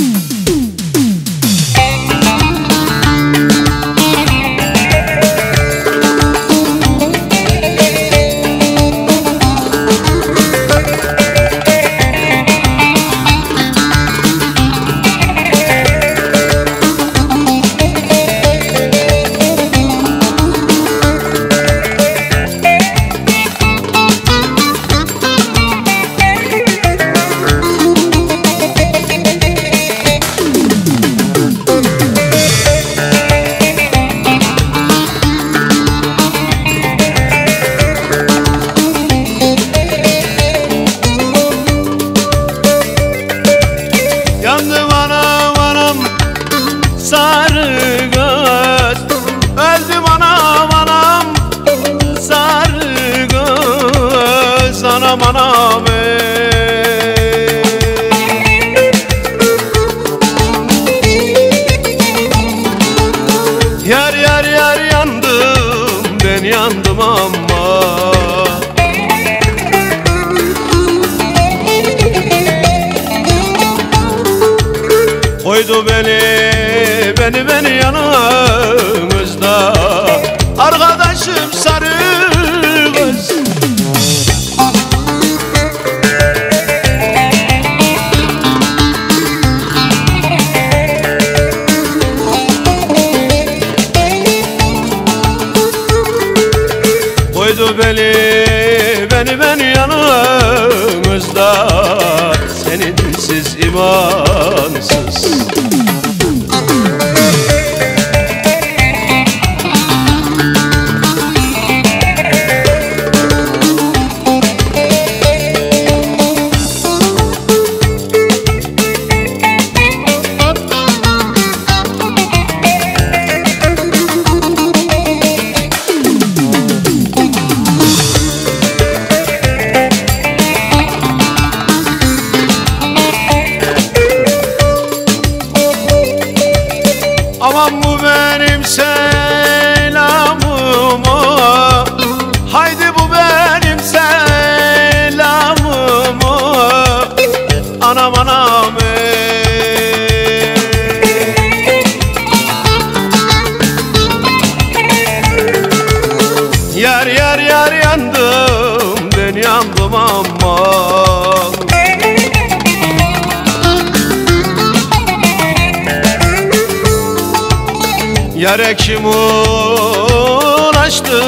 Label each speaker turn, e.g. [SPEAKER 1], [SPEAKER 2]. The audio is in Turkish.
[SPEAKER 1] Yandım Anam anam ey. Yar yar yar yandım ben yandım ama Koydu beni, beni beni yanımızda beni, beni beni yanımızda. Senin dilsiz imansız Aman bu benim selamım. O Haydi bu benim selamım. O Anam anam ey. Yar yar yar yandım ben yandım aman Yare kim ulaştırır da